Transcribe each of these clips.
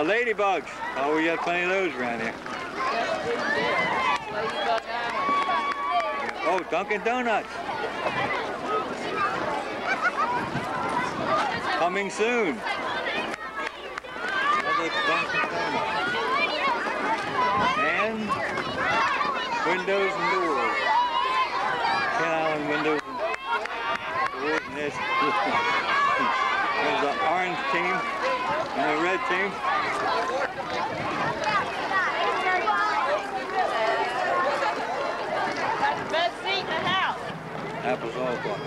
Uh, ladybugs. Oh, we got plenty of those around here. Oh, Dunkin' Donuts. Coming soon. And windows and doors. Kent Island windows and doors. And the orange team and the red team. That's the best seat in the house. Apples all gone.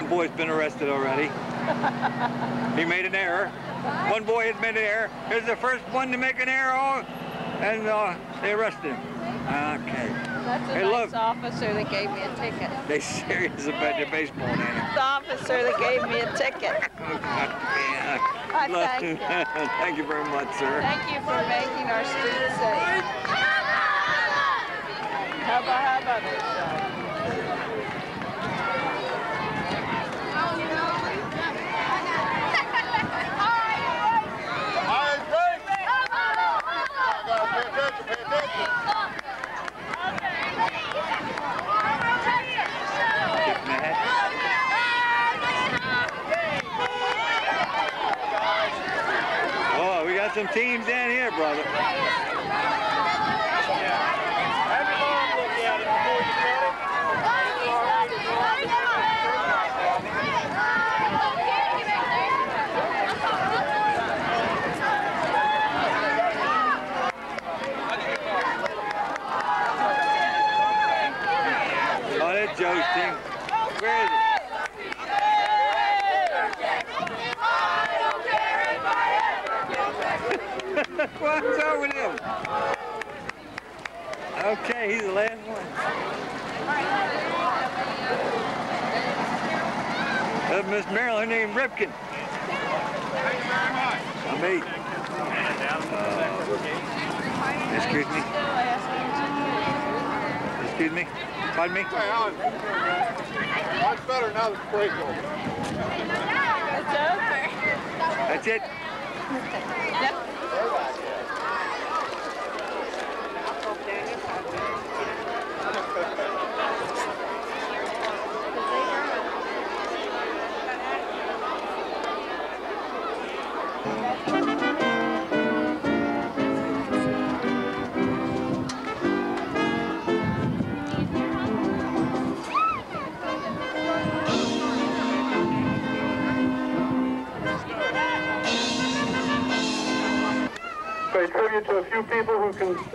One boy's been arrested already. he made an error. One boy has made an error. Here's the first one to make an error, and uh, they arrested him. Okay. That's a Hey, nice look. officer that gave me a ticket. They serious about your baseball now. The officer that gave me a ticket. Oh, I Love thank you. Thank you very much, sir. Thank you for making our streets safe. Hubba hubba,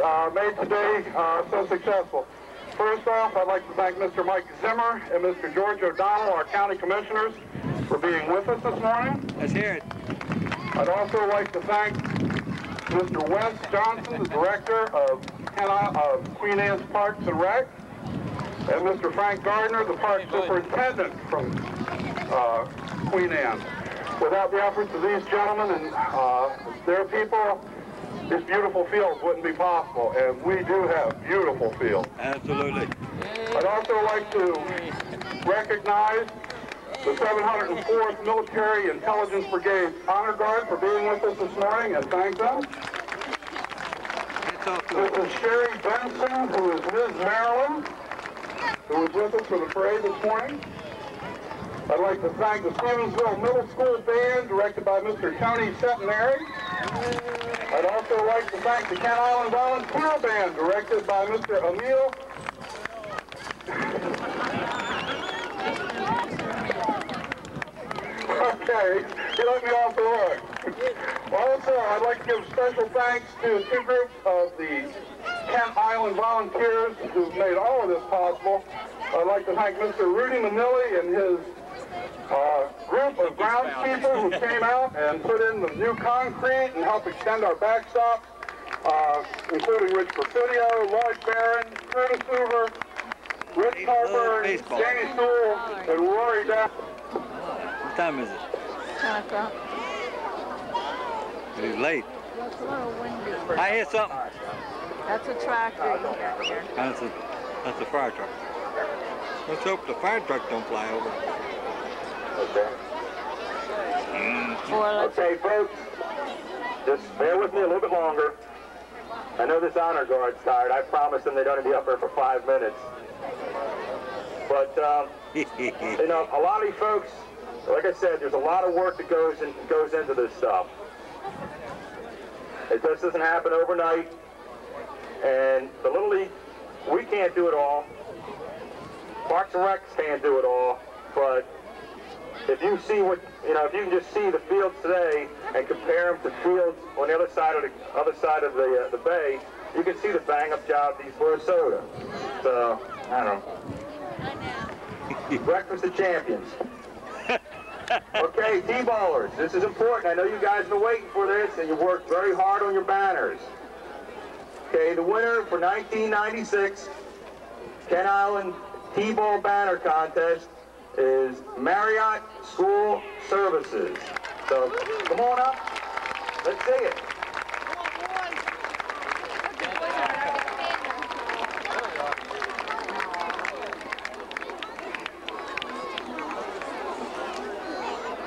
uh, made today uh, so successful. First off, I'd like to thank Mr. Mike Zimmer and Mr. George O'Donnell, our county commissioners, for being with us this morning. Let's hear it. I'd also like to thank Mr. Wes Johnson, the director of, of Queen Anne's Parks and Rec, and Mr. Frank Gardner, the park superintendent from uh, Queen Anne. Without the efforts of these gentlemen and uh, their people, this beautiful field wouldn't be possible, and we do have beautiful fields. Absolutely. I'd also like to recognize the 704th Military Intelligence Brigade Honor Guard for being with us this morning and thank them. This is Sherry Benson, who is Ms. Marilyn, who was with us for the parade this morning. I'd like to thank the Stevensville Middle School Band, directed by Mr. Tony Centenary. I'd also like to thank the Kent Island Volunteer Band, directed by Mr. Emil. Okay, you let me off the hook. Also, I'd like to give special thanks to two groups of the Kent Island volunteers who've made all of this possible. I'd like to thank Mr. Rudy Manilli and his uh, group of groundspeople who came out and put in the new concrete and helped extend our backstop, uh, including Rich Presidio, Lloyd Barron, Curtis Hoover, Rich Harper, baseball. Danny Sewell, and Rory Daff. What time is it? Ten o'clock. It's late. It's a little windy. I hear something. That's a tractor you got here. That's a, that's a fire truck. Let's hope the fire truck don't fly over. Okay. Four, let's Okay, folks, just bear with me a little bit longer. I know this honor guard's tired. I promised them they'd only be up there for five minutes. But, um, you know, a lot of you folks, like I said, there's a lot of work that goes in, goes into this stuff. It just doesn't happen overnight. And the Little League, we can't do it all. Parks and Recs can't do it all. But if you see what, you know, if you can just see the fields today and compare them to fields on the other side of the other side of the uh, the bay, you can see the bang-up job these Minnesota. So, I don't know. Breakfast of champions. Okay, T-ballers, this is important. I know you guys have been waiting for this, and you worked very hard on your banners. Okay, the winner for 1996 Kent Island T-ball banner contest is Marriott School Services. So, come on up. Let's see it.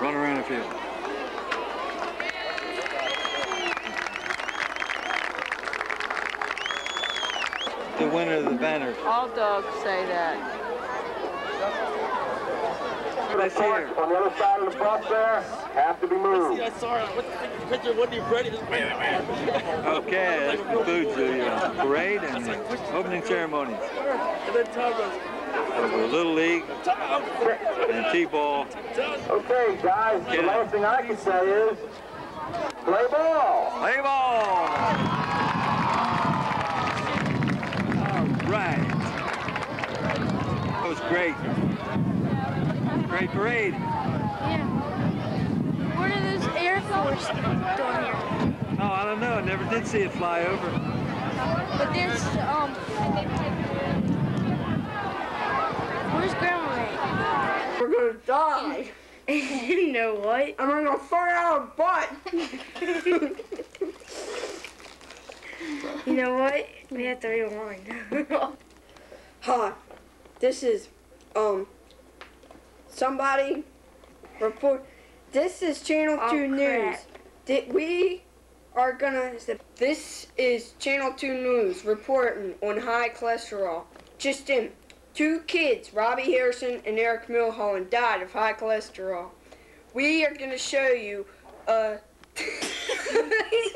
Run around the field. The winner of the banner. All dogs say that. Let's hear. On the other side of the bus there, have to be moved. I saw it. What's the picture? What are you ready? Okay, that concludes the uh, parade and the opening ceremonies And then Tom goes, of the Little League Tom! and T-ball. Okay, guys, the last thing I can say is, play ball. Play ball! All right. That was great. Great parade. Yeah. What are those Air Force doing here? Oh, I don't know. I never did see it fly over. But there's, um, where's Grandma Ray? We're gonna die. you know what? I'm gonna fart out a butt. You know what? We have to rewind. Hi, this is um somebody report. This is Channel Oh, Two News. crap. That we are gonna. This is Channel Two News reporting on high cholesterol. Just in, two kids, Robbie Harrison and Eric Milholland, died of high cholesterol. We are gonna show you. Uh, you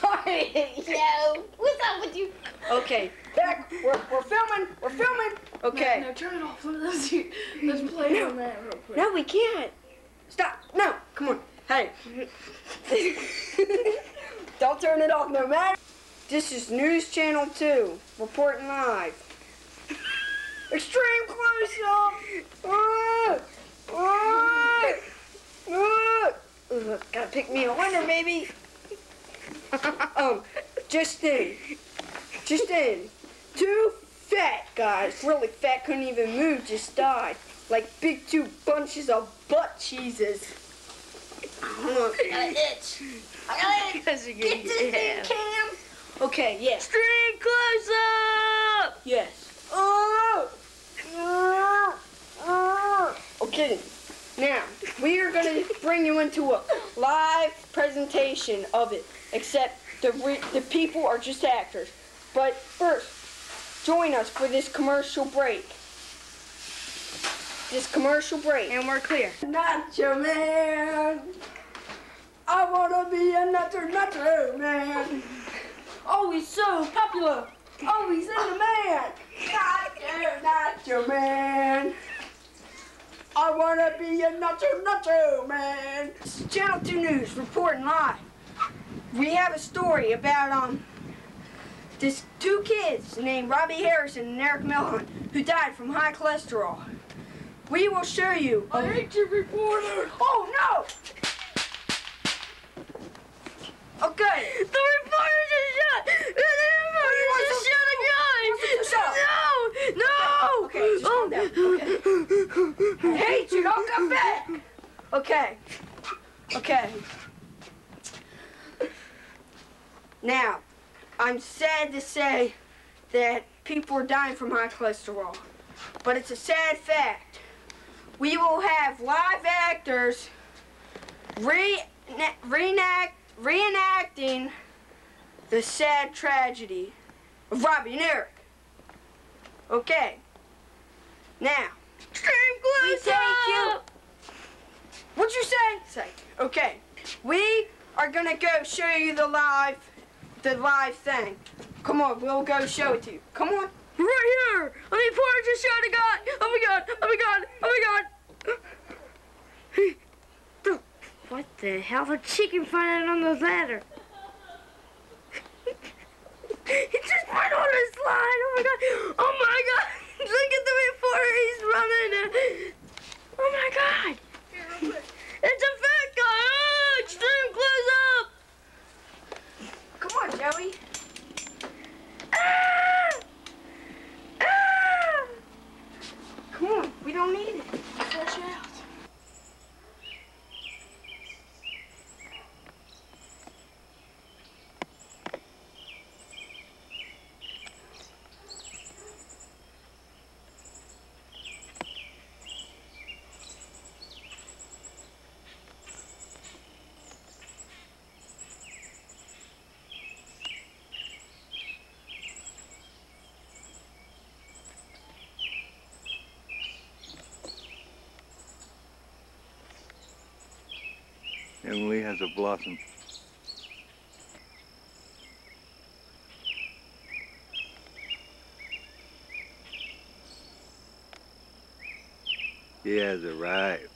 farted, yo. What's up with you? Okay, back. We're, we're filming. We're filming. Okay. No, turn it off. Let's, let's play on that real quick. No, we can't. Stop. No, come on. Hey. Don't turn it off no matter. This is News Channel 2, reporting live. Extreme close up. Ah, ah, Ugh, Gotta pick me a winner, baby. um, just in. Just in. Two fat guys, really fat, couldn't even move, just died. Like big two bunches of butt cheeses. I got an itch. I got an itch. Get this thing, Cam. Okay, yeah. String close up! Yes. Oh! Oh! Oh! Okay. Now, we are going to bring you into a live presentation of it, except the, re- the people are just actors. But first, join us for this commercial break. This commercial break. And we're clear. Nacho Man. I wanna be a nacho nacho man. Always so popular. Always in the man. Nacho nacho man. I wanna be a nacho nacho man. This is Channel 2 News reporting live. We have a story about um this two kids named Robbie Harrison and Eric Mellon who died from high cholesterol. We will show you. I hate you, reporter! Oh no! Okay. The reporter just shot! The reporter just shot a gun! No! No! Okay, just calm down. Okay. I hate you. Don't come back. Okay. Okay. Now, I'm sad to say that people are dying from high cholesterol, but it's a sad fact. we will have live actors re- reenact, reenacting the sad tragedy of Robbie and Eric. Okay. Now, we take you. What'd you say? Say. Okay. We are gonna go show you the live, the live thing. Come on, we'll go show it to you. Come on. Right here! I mean, poor just shot a guy! Oh my god! Oh my god! Oh my god! What the hell? The chicken flying on the ladder. he just went on a slide! Oh my god! Oh my god! Look at the reporter! He's running! Oh my god! It's a fat guy! Oh, extreme close up! Come on, Joey. Ah! Ah! Come on. We don't need it. Fresh out. Emily has a blossom. He has arrived.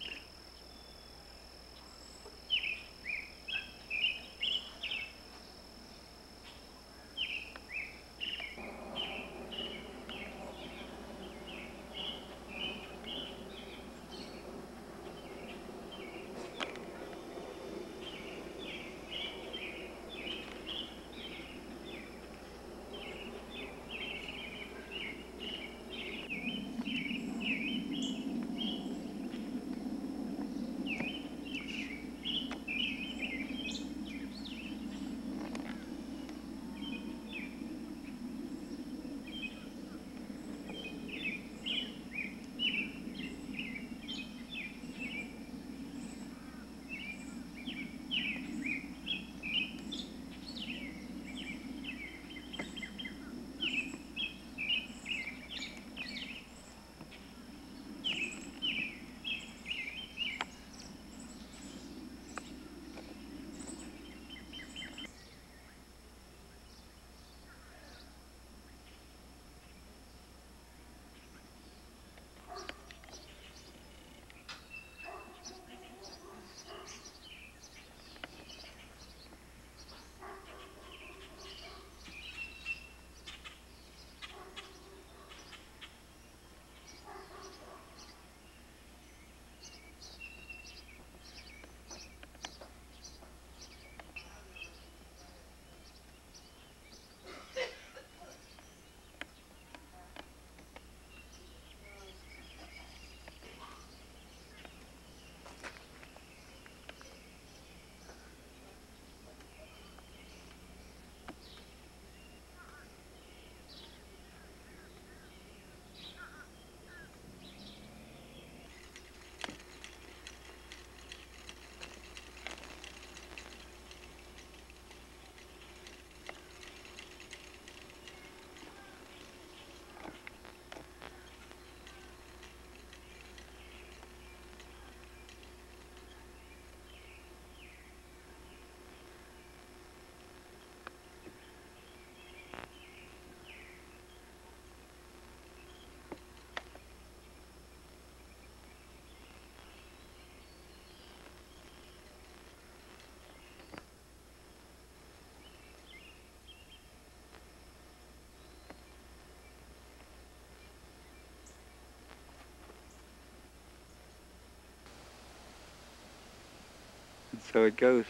So it goes.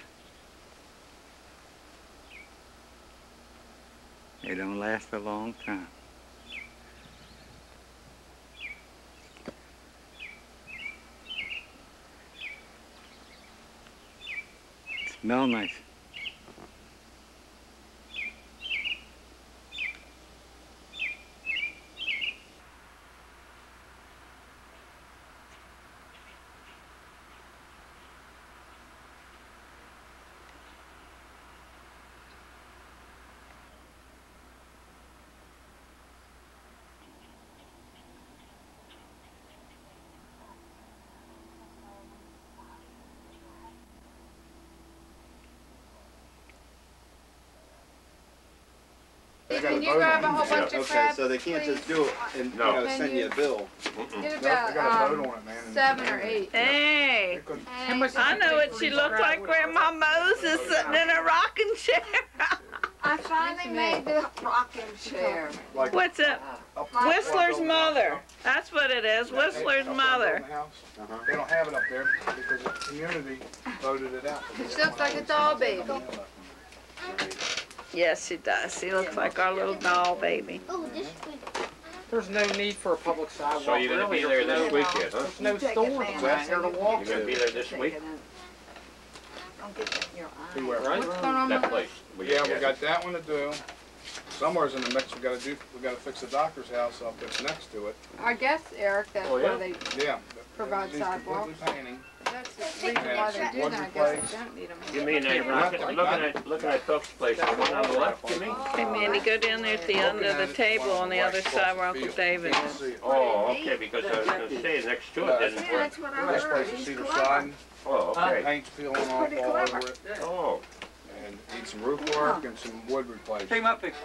They don't last a long time. Smell nice. Gotta can you vote grab a on it. whole bunch of Okay, crabs, so they can't just do it and, you No. know, send you you- a bill. Get Nope, about, gotta vote um, on it, man. and- seven or eight. Hey, Because- How much I know what she looked like, Grandma Moses sitting in a rocking chair. I finally made the rocking chair. Like, What's it? up- Whistler's mother. That's what it is, Whistler's up- up mother. the house. Uh-huh. They don't have it up there because the community voted it out. She looks like a doll baby. Yes, she does. She looks like our little doll baby. There's no need for a public sidewalk. So you're gonna be there this no- weekend, huh? There's no stores out there to walk You're gonna be there this week, Two where? Right? What's going on that place? where you Yeah, we got that one to do. Somewhere's in the mix, we gotta do, we gotta fix the doctor's house up that's next to it. I guess, Eric, that's Oh, yeah? where they, Yeah. Provide It needs completely sidewalks. painting. That's the reason why they do that, I guess they don't need them. You mean, that- looking looking at, looking at Cook's place, the one on the left, you mean? Hey, Mandy, go down there at the end of the table on the other side where Uncle David is. Oh, okay, because I was gonna say, next to it didn't work. This place is cedar siding, Oh, okay. paint's peeling off all over it, Oh, and need some roof work and some wood replacement. Came up, fix.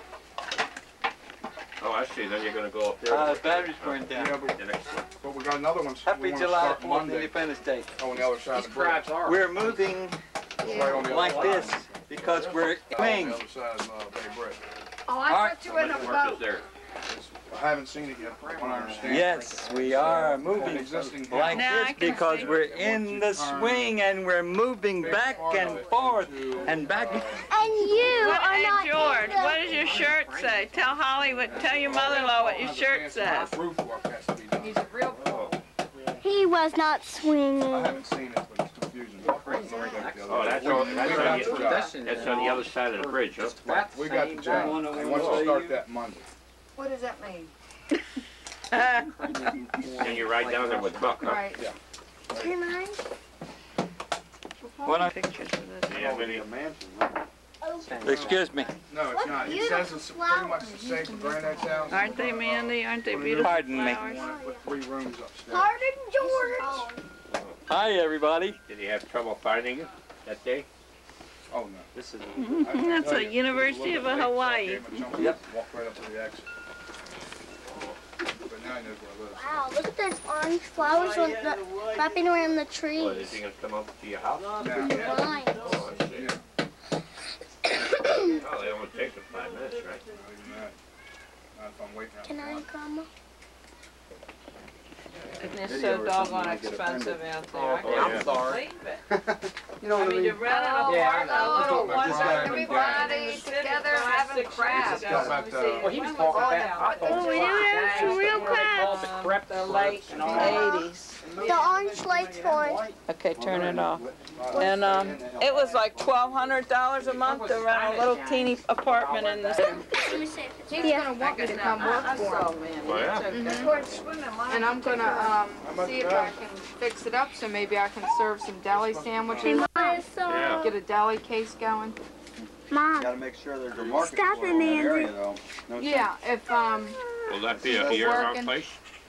Oh, I see, then you're gonna go up there. Uh, battery's burned down. Yeah, but, The next one. but we got another one, Happy wanna July 4th, Monday, Independence Day. Oh, on the other side These of the bridge. crabs are. We're moving Right on the other like side. this because we're On the other side of, uh, Bay Bridge. Oh, I Alright. thought you How were in much a work is boat. there? I haven't seen it yet, from what I understand. Yes, we are An moving existing like. Now this because we're in the swing and we're moving back and forth to, and back. uh, And you What, are hey, not George, in what does your shirt say? Tell Holly what, tell your mother-in-law what your shirt says. Roof work has to be done. He's a real Oh, the- He was not swinging. I swinging. haven't seen it, but it's confusing. Oh, that's on, We on the the, that's on the other side of the bridge, huh? We got the job. One of They them want to start that Monday. What does that mean? And you ride down there with Buck, huh? Right. Can I? What I- Pictures of this. Yeah, maybe. Excuse me. No, it's not. It says it's pretty much the same for Granddad's house. Aren't they, Mandy? Aren't they beautiful Pardon me. flowers? Want it with three rooms upstairs. Pardon, George. Hi, everybody. Did he have trouble finding you that day? Oh, no. This is. That's the University of Hawaii. Yep. Walk right up to the exit. But now he knows where I live. Wow, look at those orange flowers on the, wrapping around the What, is trees. he gonna come up to your house? Now, yeah. Vines. Oh, I see. Yeah. Oh, they only take five minutes, right? Not even that. Not if I'm waiting Can I, front. Grandma? And it's so or doggone expensive offended. out there. I Oh, can't yeah. I'm sorry. believe it. You know I what I mean, to mean? rent an Yeah, I apartment, know. a little Talking about this one guy bedroom in the flat in Everybody the city together for having six crabs. ago. Talking about, Let me uh, see. Well, he was When talking all about- that? I thought- Oh, we do have some real What they call crabs. the crepe The the late and all that. eighties. The orange light's on. Okay, turn it off. And, um, it was like twelve hundred dollars a month to rent a little teeny apartment in the. He's gonna want me to come work for him. Well, yeah. Mhm. And I'm gonna, um, see if I can fix it up, so maybe I can serve some deli sandwiches, Yeah. get a deli case going. Mom, Gotta make sure there's a market Stop for it, it in that Andy. area though. No Yeah, if, um, Will that be a year-round place?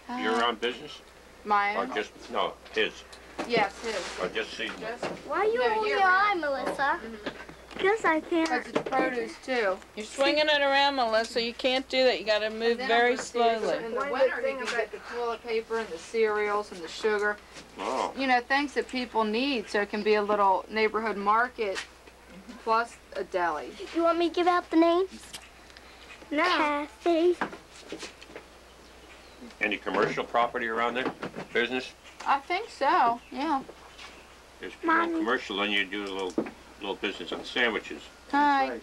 uh, Year-round business? my Or own, just, no, his, yes, his. or just seasonal? Just, why are you No, holding your eye, Melissa? Guess I can't. cause it's produce too. You're swinging it around, Melissa. So you can't do that. You gotta move very I'm gonna see if slowly. In the winter, you can get the toilet paper and the cereals and the sugar. Oh, You know, things that people need, so it can be a little neighborhood market plus a deli. You want me to give out the names? No. Kathy. any commercial property around there? Business? I think so, yeah. There's no Mommy. commercial, then you do a little, little business on sandwiches. Hi.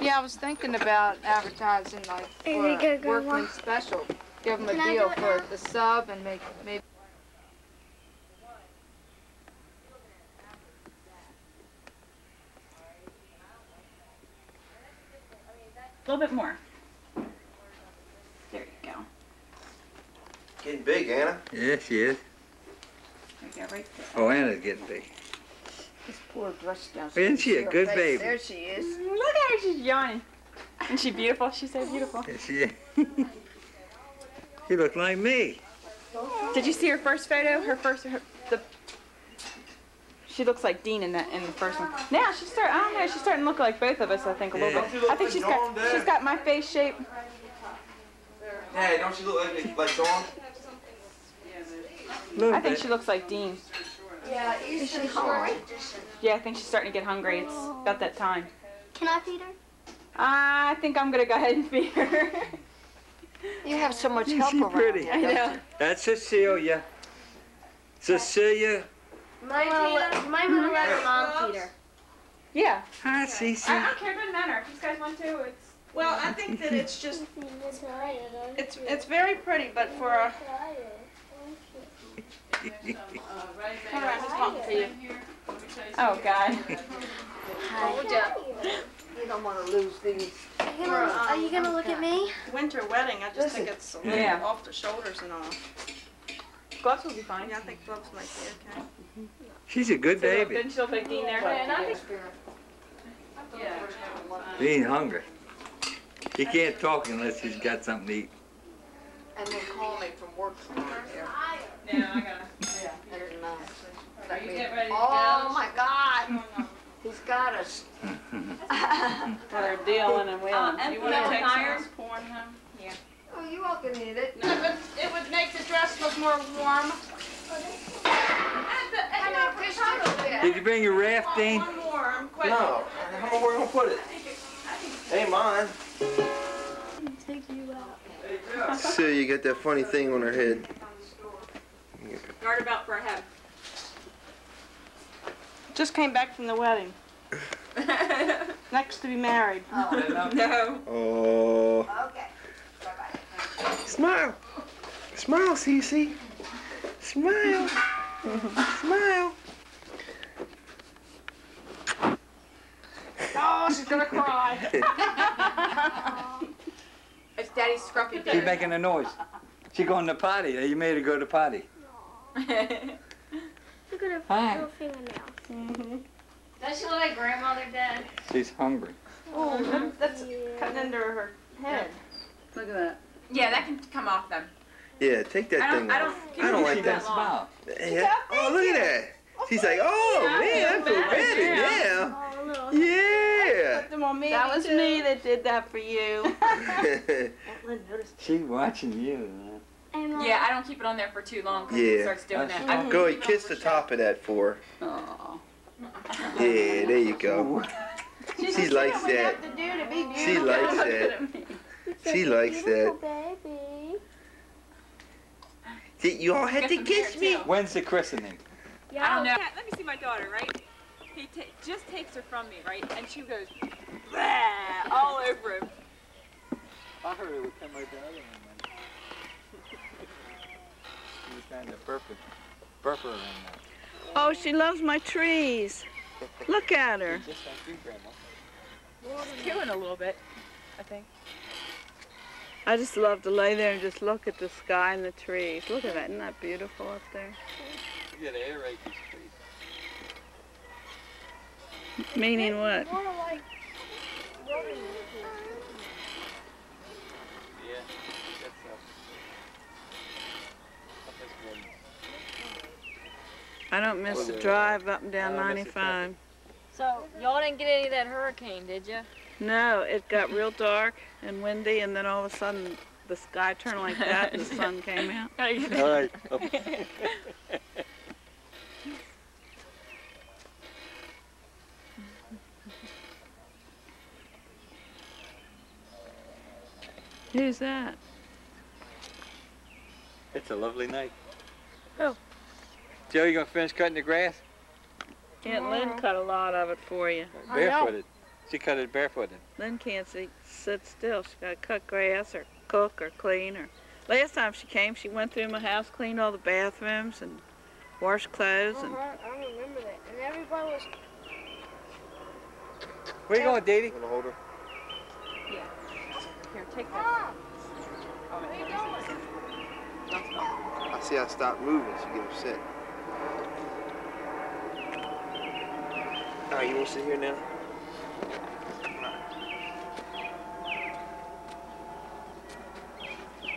Yeah, I was thinking about advertising like for go, a Grandma. workman special. Give them a Can I deal for the sub and make maybe. A little bit more. There you go. Getting big, Anna. Yes, she is. There you go, right there. Oh, Anna's getting big. This poor brush down. Isn't she a good baby? There she is. Look at her, she's yawning. Isn't she beautiful? She's so beautiful. Yes, she is. she looks like me. Did you see her first photo? Her first, her, the. She looks like Dean in that in the first one. Now she's start. I don't know. She's starting to look like both of us. I think a little Yeah. bit. Don't you look I think she's got Dad? she's got my face shape. Hey, don't you look like like Dawn? I think she looks like Dean. Yeah, is she hungry? Yeah, I think she's starting to get hungry. It's about that time. Can I feed her? Uh, I think I'm gonna go ahead and feed her. You have so much Isn't help she around pretty? you. I know. That's Cecilia. Cecilia. Might wanna, might wanna let her mom feed her. Yeah. Hi, Cece. I don't care. It doesn't matter. If you guys want to, it's. Well, I think that it's just, it's, it's very pretty, but for a, Turn around, she's talking to. Oh God. Hold up. you don't wanna lose these. Are you gonna, are you gonna look at me? Winter wedding, I just think it's a little Yeah. off the shoulders and all. Gloves will be fine. Yeah, I think gloves might be okay. She's a good baby. Didn't she look like Dean there? He ain't hungry. He can't talk unless he's got something to eat. And then call me from work tomorrow. Yeah, I gotta. I didn't. Are you getting ready to Oh my God. He's got us. They're dealing and wheeling. and you want to no take iron? some corn home? Yeah. Oh, you all can eat it. It would, it would make the dress look more warm. Did you bring your raft, Dean? One more, I'm quite. No. How am I gonna put it? Ain't mine. Take you out. Cecilia got that funny thing on her head. Guard about for a head. Just came back from the wedding. Next to be married. Oh, no. Oh. Okay. Smile. Smile, Cece. Smile. Smile. Oh, she's gonna cry. it's Daddy's scruffy She's making a noise. She going to potty. You made her go to potty. Look at her Hi. little fingernail. Mm-hmm. Does she look like grandmother, Dad? She's hungry. Oh, oh that- that's cutting into her head. Look at that. Yeah, that can come off them. Yeah, take that I don't. thing I don't. off. I don't like too that. Smile. Yeah. Oh, look at that. She's like, oh man, I feel better now. Oh. Yeah. Them on me. That was too. me that did that for you. She's watching you. Man. Yeah, I don't keep it on there for too long because Yeah. it starts doing that. I Go ahead, kiss the top of that for her. Aw. Yeah, there you go. She likes that. to to She likes that. at me. such She likes that. baby. See, You all had to kiss me. too. When's the christening? Yeah, I don't know. Let me see my daughter, right? He ta- just takes her from me, right? And she goes "Bah," all over him. I heard it would come out the other one. She was kind of perfect. Burper in that. Oh, she loves my trees. Look at her. Just like you, Grandma. She's killing a little bit, I think. I just love to lay there and just look at the sky and the trees. Look at that. Isn't that beautiful up there? You gotta aerate these trees. Meaning what? More like Yeah, that's uh, that's good. I don't miss the drive up and down I don't miss the 95. So, y'all didn't get any of that hurricane, did you? No, it got real dark and windy, and then all of a sudden the sky turned like that and the sun came out. All right. Who's that? It's a lovely night. Oh. Joe, you gonna finish cutting the grass? Aunt Lynn cut a lot of it for you. Barefooted. She cut it barefooted. Lynn can't sit, sit still. She got to cut grass or cook or clean. Or last time she came, she went through my house, cleaned all the bathrooms, and washed clothes. And Uh-huh, I remember that. And everybody was Where you going, Davey? Gonna hold her. Yeah. Here, take that. Oh, where you going? I see I stopped moving. She get upset. All right, you want to sit here now?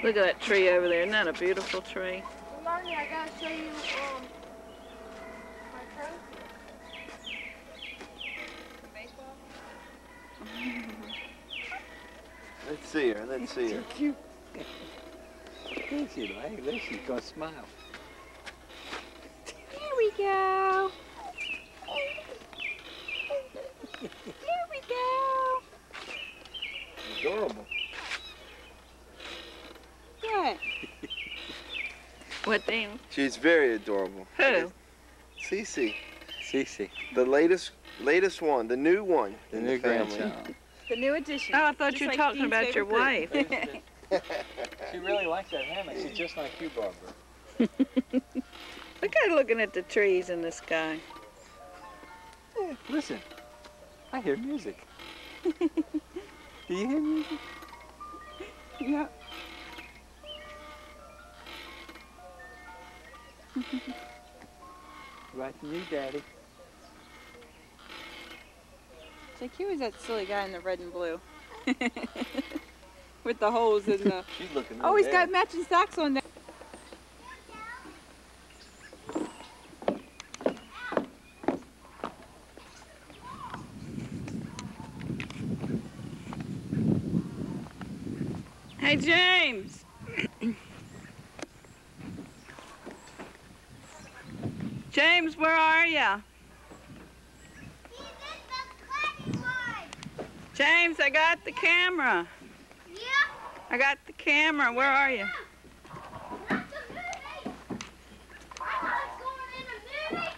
Look at that tree over there. Isn't that a beautiful tree? Lonnie, I gotta show you um, my trophy. Let's see her. Let's see her. Cute. Look at you, Look, she's gonna smile. There we go. There we go. Adorable. Good. What name? She's very adorable. Who? Cece. Cece. The latest latest one, the new one The in new the grandchild. The new addition. Oh, I thought Just you were like talking Dean's about your wife. She really likes that hammock. She's just like you, Barbara. Look at her looking at the trees in the sky. Hey, listen, I hear music. Do you hear music? yeah. Right from you, Daddy. It's like, who was that silly guy in the red and blue? With the holes in the. She's looking. Oh, he's there. got matching socks on there. James. James, where are you? James, I got the camera. Yeah. I got the camera. Where are you? Not the movie. I was going in a movie.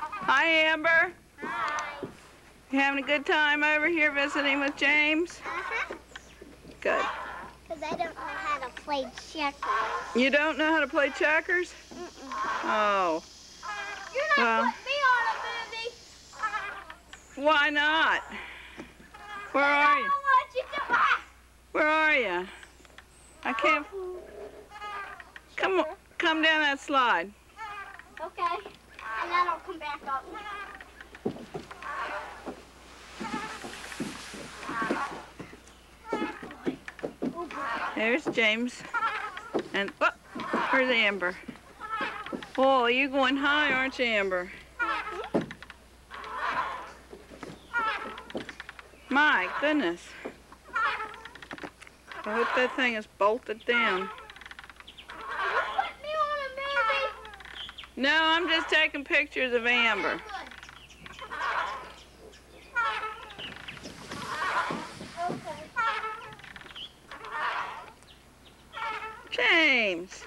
Hi, Amber. Hi. You having a good time over here visiting with James? Uh-huh. Good. Because I don't know how to play checkers. You don't know how to play checkers? Mm-mm. Oh, You're not Well. putting me on a movie. why not? Where I are don't you? want you to. Where are you? I can't. Come come down that slide. Okay. And then I'll come back up. There's James. And oh, where's Amber? Oh, you're going high, aren't you, Amber? My goodness. I hope that thing is bolted down. You put me on a movie. No, I'm just taking pictures of Amber. James.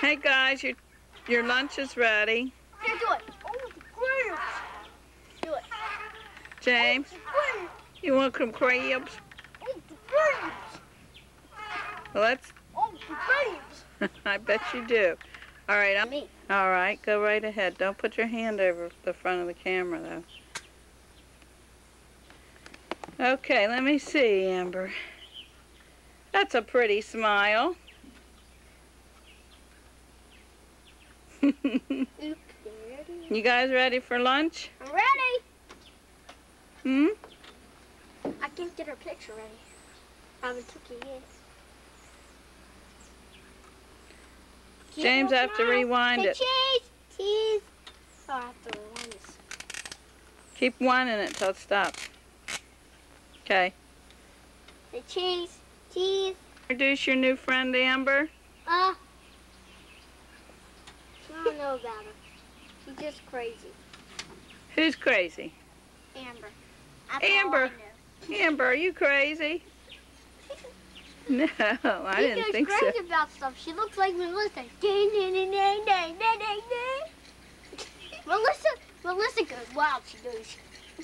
Hey guys, your your lunch is ready. Here, do it. Oh, the grapes. Do it. James, oh, grapes. you want some crabs? Oh. Well, let's. Oh, grapes. I bet you do. All right, I'm. Me. All right, go right ahead. Don't put your hand over the front of the camera, though. Okay, let me see, Amber. That's a pretty smile. Oop, there it is. you guys ready for lunch? I'm ready. Hmm? I can't get her picture ready. I haven't took it yet. James, I have to rewind it. cheese. Cheese. Oh, I have to rewind this. Keep winding it till it stops. Okay. The cheese. Cheese. Introduce your new friend, Amber. Uh. I don't know about her. She's just crazy. Who's crazy? Amber. That's Amber. Amber, are you crazy? No, I She didn't think so. She goes crazy about stuff. She looks like Melissa. Ding, ding, ding, ding, ding, ding, ding, ding. Melissa, Melissa goes wild. She goes,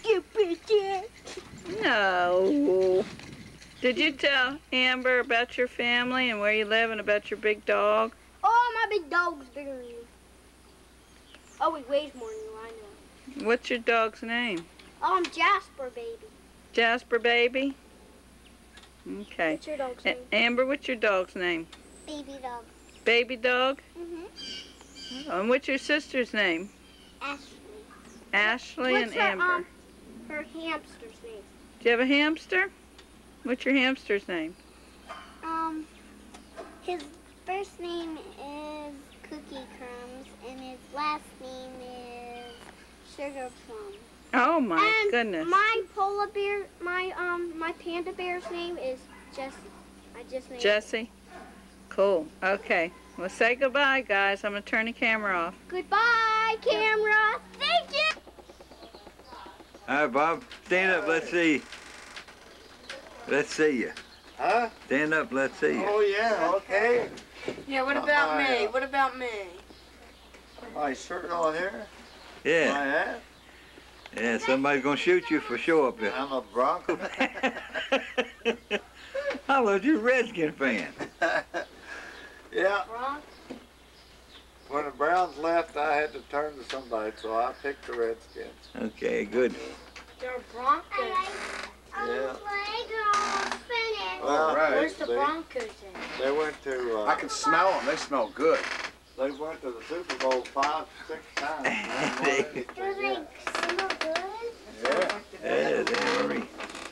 you bitch. No. Did you tell Amber about your family and where you live and about your big dog? Oh, my big dog's bigger than you. Oh, he weighs more than you. I know. What's your dog's name? Oh, I'm Jasper, baby. Jasper Baby? Okay. What's your dog's A- name? Amber, what's your dog's name? Baby dog. Baby dog? Mm-hmm. And what's your sister's name? Ashley. Ashley What's and her, Amber. um, her hamster's name? Do you have a hamster? What's your hamster's name? Um, his first name is Cookie Crumbs, and his last name is sugar plum. Oh my and goodness. My polar bear, my um, my panda bear's name is Jessie. I just named Jesse? Cool. Okay. Well, say goodbye, guys. I'm going to turn the camera off. Goodbye, camera. Thank you. All right, Bob, stand up. Let's see. Let's see you. Huh? Stand up. Let's see you. Oh, yeah, okay. Yeah, what about Uh, me? uh, What about me? My shirt on here? Yeah. My hat? Yeah, somebody's going to shoot you for sure up there. I'm a Bronco. I was you a Redskin fan. yeah. When the Browns left, I had to turn to somebody, so I picked the Redskins. Okay, good. They're Broncos. Yeah. Well, right. Where's the See? Broncos at? They went to. Uh, I can smell them. They smell good. They went to the Super Bowl five, six times. Do they smell good? Yeah. Yeah, they worry.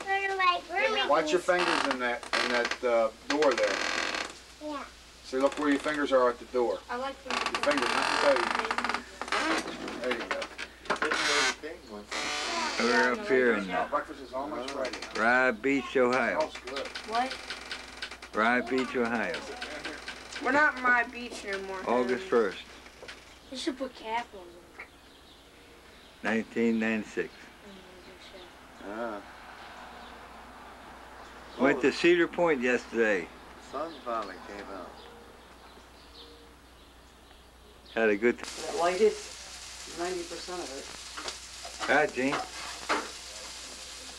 They're like, we're Watch your fingers in that in that uh, door there. Yeah. See, look where your fingers are at the door. I like them. Your fingers, not your toes. There you go. We're up here in Now, breakfast is almost ready. Rye Beach, Ohio. What? Rye Beach, Ohio. We're not in my beach no more. August 1st, You should put capitals 1996. Ah, Went to Cedar Point yesterday. sun finally came out. Had a good That light is ninety percent of it. Hi, Gene.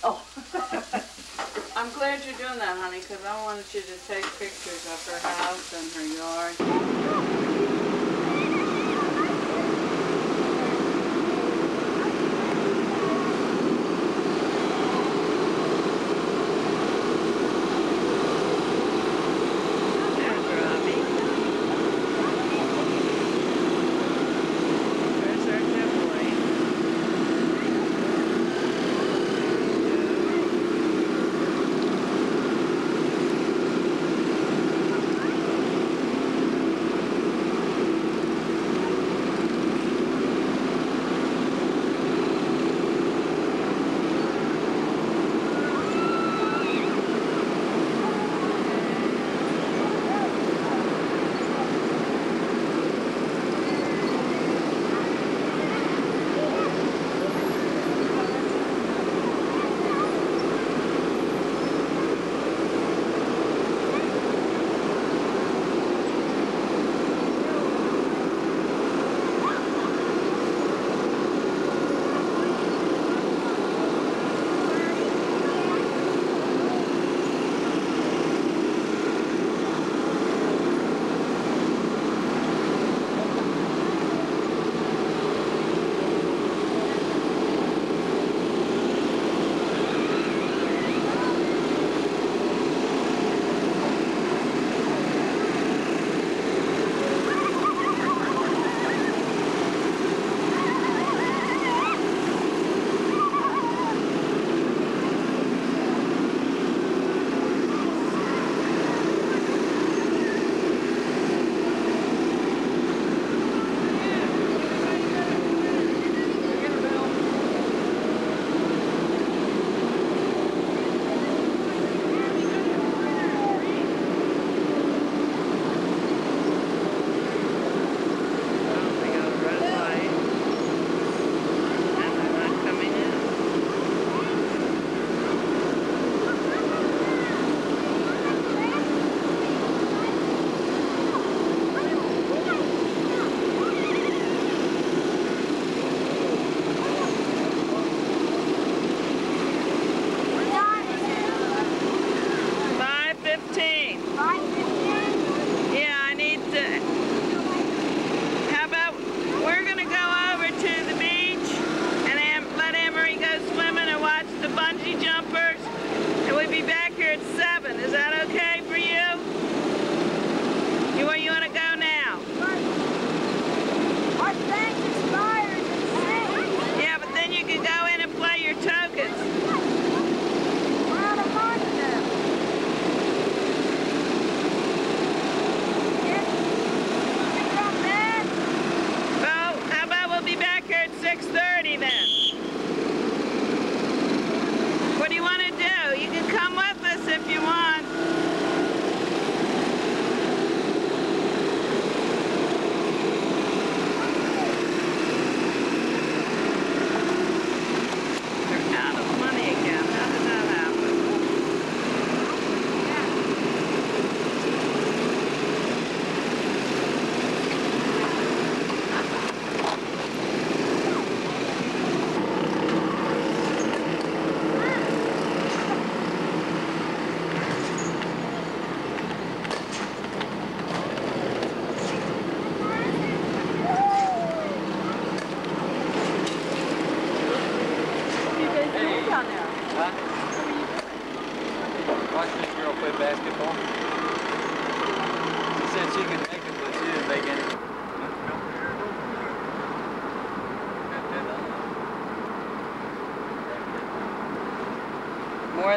Oh. I'm glad you're doing that, honey, because I wanted you to take pictures of her house and her yard.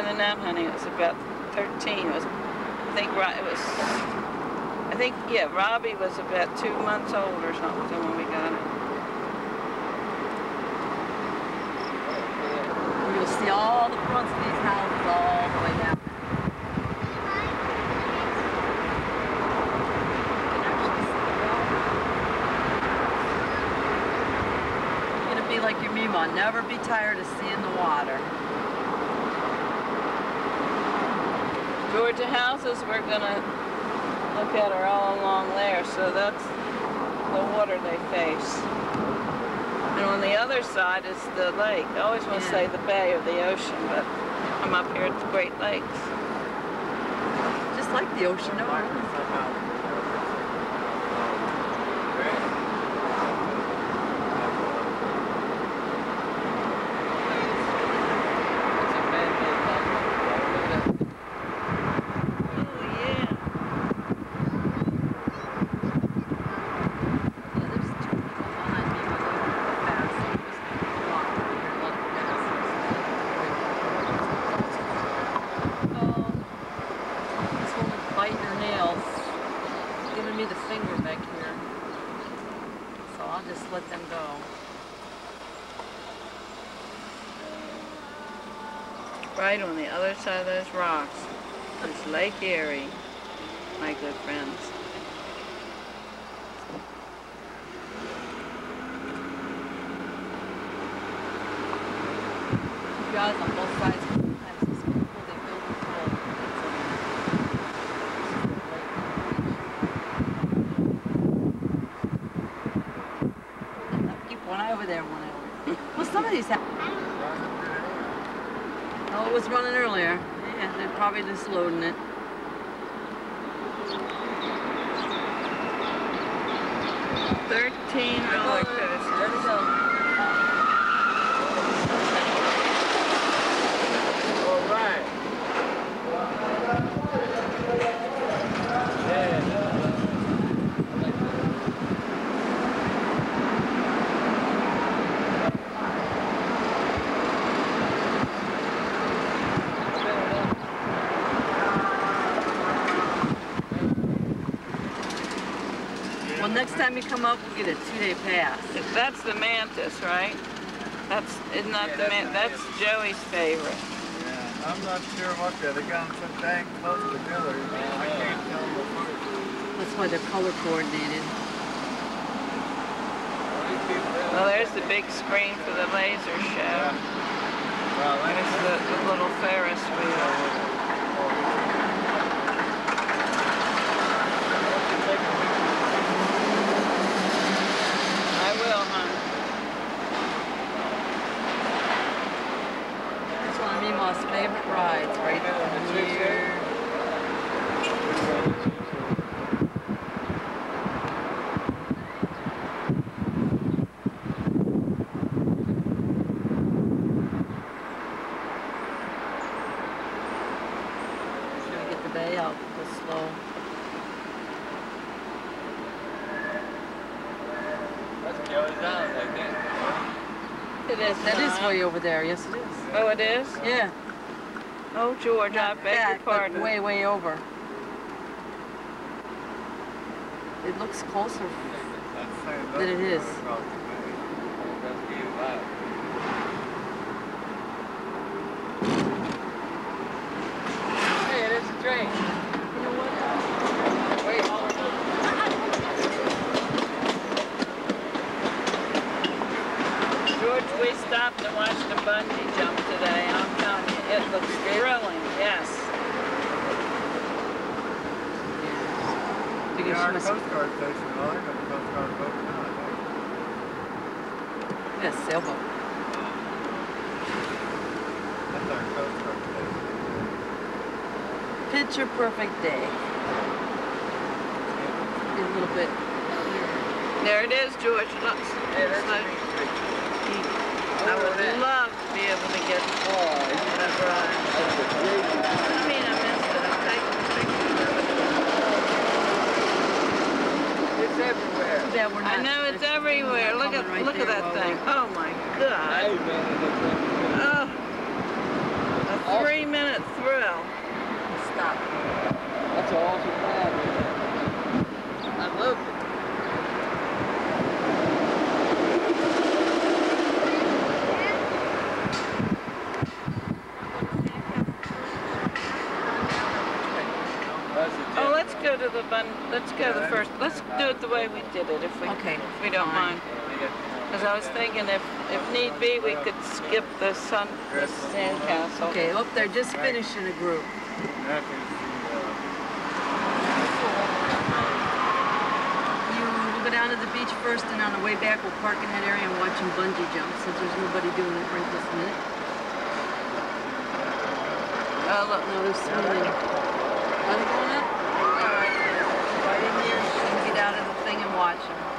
Than that, honey. It was about 13. It was, I think, Ro- it was, I think, yeah, Robbie was about two months old or something when we got it. You'll see all the fronts of these houses all the way down. You're gonna be like your Mima, never be tired of seeing the water. Georgia houses we're gonna look at are all along there, so that's the water they face. And on the other side is the lake. I always want to say the bay or the ocean, but I'm up here at the Great Lakes. Just like the ocean, of no? This woman biting her nails, giving me the finger back here. So I'll just let them go. Right those rocks is Lake Erie, my good friends. You guys on both sides of the fence, it's cool, they build a pool. Keep one eye over there, one eye over there. Well, some of these have. Oh, it was running earlier. Yeah, they're probably just loading it. Thirteen roller coasters. There we go. All right. Well, next time you come up, we'll get a two-day pass. That's the mantis, right? That's isn't that the man? That's Joey's favorite. Yeah, I'm not sure what they're, they got them so dang close together, I can't tell them apart. That's why they're color coordinated. Well, there's the big screen for the laser show. Well, There's the, the little Ferris wheel. I will, hon. It's one of Mima's favorite rides, right here. Trying to get the bay out go slow. That's Joey's Island, I think. It is. That is way over there. Yes, it is. Oh, it is? Yeah. Oh, George, I beg your Back, but pardon. way, way over. It looks closer than it is. Coast Guard station, I think that's Coast Guard boat. Yes, yeah, sailboat. That's our Coast Guard station. Picture perfect day. A little bit. There it is, George. Look, I would love to be able to get far whenever I... Yeah, we're not. I know it's everywhere. Look at right look at that thing. Oh my God. Oh, a three-minute thrill. Stop. That's an awesome ride. I love it. Oh, let's go to the bun. Let's go the first. Let's do it the way we did it, if we Okay, if we don't mind. Because I was thinking if if need be, we could skip the sun the sandcastle. Okay, oh, they're just finishing a group. You will go down to the beach first, and on the way back, we'll park in that area and watch them bungee jump, since there's nobody doing it right this minute. Oh, look, no, they're swimming. Are they going up? All right. Right in here, you can get out of the